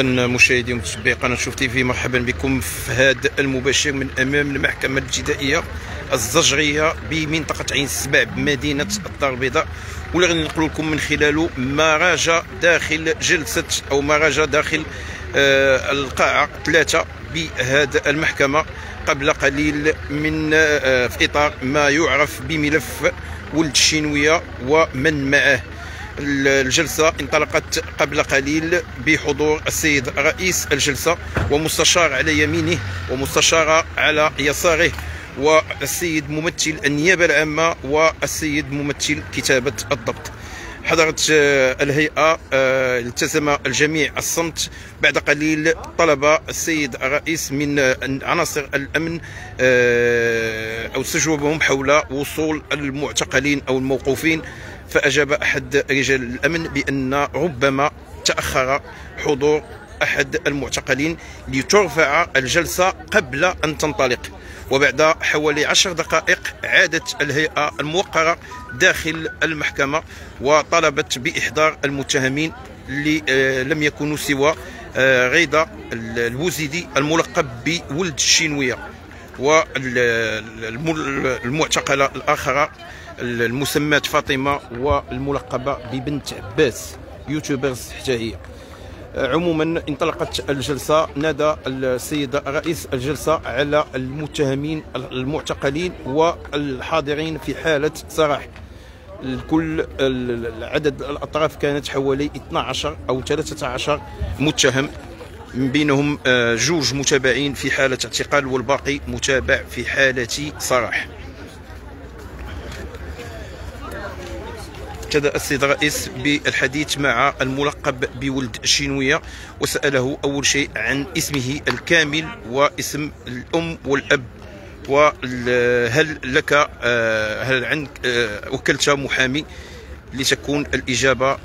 اذا مشاهدي ومتابعي قناة شوف تي في مرحبا بكم في هذا المباشر من أمام المحكمة الابتدائيه الزجرية بمنطقة عين السبع بمدينه الدار البيضاء. واللي غادي نقول لكم من خلاله ما راجع داخل جلسة أو ما راجع داخل آه القاعة ثلاثة بهذا المحكمة قبل قليل من آه في إطار ما يعرف بملف ولد الشينويه ومن معه. الجلسة انطلقت قبل قليل بحضور السيد رئيس الجلسة ومستشار على يمينه ومستشار على يساره والسيد ممثل النيابة العامة والسيد ممثل كتابة الضبط. حضرت الهيئة التزم الجميع الصمت. بعد قليل طلب السيد الرئيس من عناصر الأمن أو استجوبهم حول وصول المعتقلين أو الموقوفين فأجاب أحد رجال الأمن بأن ربما تأخر حضور أحد المعتقلين لترفع الجلسة قبل أن تنطلق. وبعد حوالي عشر دقائق عادت الهيئة الموقرة داخل المحكمة وطلبت بإحضار المتهمين اللي لم يكونوا سوى غيضة البوزيدي الملقب بولد الشينوية. والمعتقلة الآخرة المسمات فاطمة والملقبة ببنت عباس يوتيوبرز حتى هي عموما انطلقت الجلسة نادى السيد رئيس الجلسة على المتهمين المعتقلين والحاضرين في حالة سراح كل عدد الأطراف كانت حوالي 12 أو 13 متهم من بينهم جوج متابعين في حالة اعتقال والباقي متابع في حالة سراح ابتدأ السيد الرئيس بالحديث مع الملقب بولد الشينوية وسأله أول شيء عن اسمه الكامل واسم الأم والأب وهل لك هل عندك وكلت محامي لتكون الإجابة.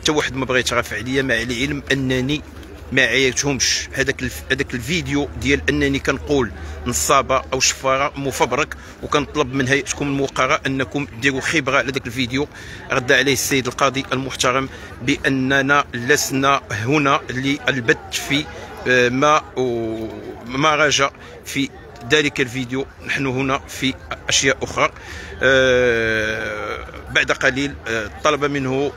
حتى واحد ما بغى يترافع عليا مع العلم أنني ما عيرتهمش هذاك هذاك الفيديو ديال انني كنقول نصابة أو شفارة مفبرك وكنطلب من هيئتكم الموقره أنكم ديروا خبرة على ذاك الفيديو. رد عليه السيد القاضي المحترم بأننا لسنا هنا للبت في ما ما راجع في ذلك الفيديو نحن هنا في أشياء أخرى. بعد قليل طلب منه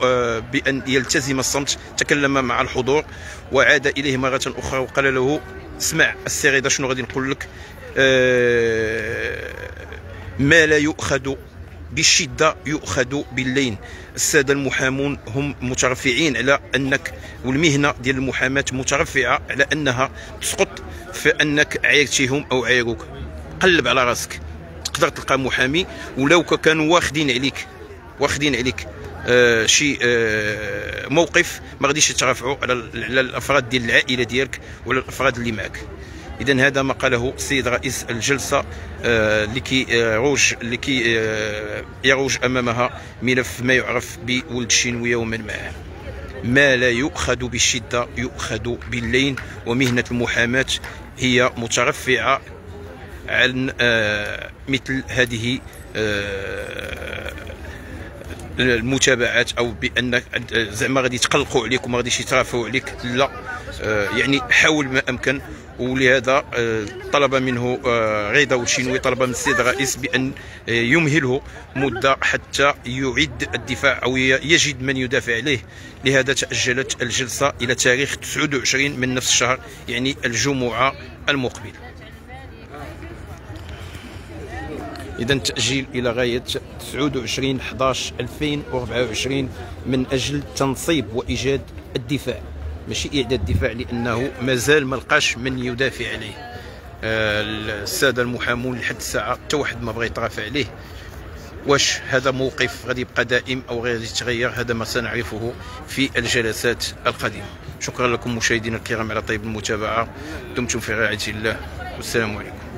بأن يلتزم الصمت تكلم مع الحضور وعاد إليه مرة أخرى وقال له اسمع السيغيده شنو غادي نقول لك؟ ما لا يؤخذ بالشدة يؤخذ باللين. السادة المحامون هم مترفعين على أنك والمهنة ديال المحاماة مترفعة على أنها تسقط في أنك عايرتيهم أو عايروك قلب على راسك. تقدر تلقى محامي ولو كانوا واخدين عليك. واخدين عليك. آه شي آه موقف ما غاديش يترافعوا على على الأفراد ديال العائلة ديالك ولا الأفراد اللي معك اذا هذا ما قاله السيد رئيس الجلسة آه لكي يروج لكي آه يروج أمامها ملف ما يعرف بولد الشينويه ومن معه ما لا يؤخذ بالشدة يؤخذ باللين ومهنة المحاماة هي مترفعة عن آه مثل هذه آه المتابعات أو بأن زعما غادي يتقلقوا عليك وما غاديش يترافعوا عليك. لا. آه يعني حاول ما أمكن ولهذا طلب منه غيدا والشينوي طلب من السيد الرئيس بأن يمهله مدة حتى يعد الدفاع أو يجد من يدافع عليه. لهذا تأجلت الجلسة إلى تاريخ 29 من نفس الشهر يعني الجمعة المقبل. اذا تأجيل إلى غاية 29 11 2024 من أجل تنصيب وإيجاد الدفاع. ماشي إعداد الدفاع لأنه مازال ما لقاش من يدافع عليه. السادة المحامون لحد الساعة حتى واحد ما بغى يترافع عليه. واش هذا موقف غادي يبقى دائم أو غادي يتغير؟ هذا ما سنعرفه في الجلسات القادمة. شكرا لكم مشاهدينا الكرام على طيب المتابعة. دمتم في رعاية الله والسلام عليكم.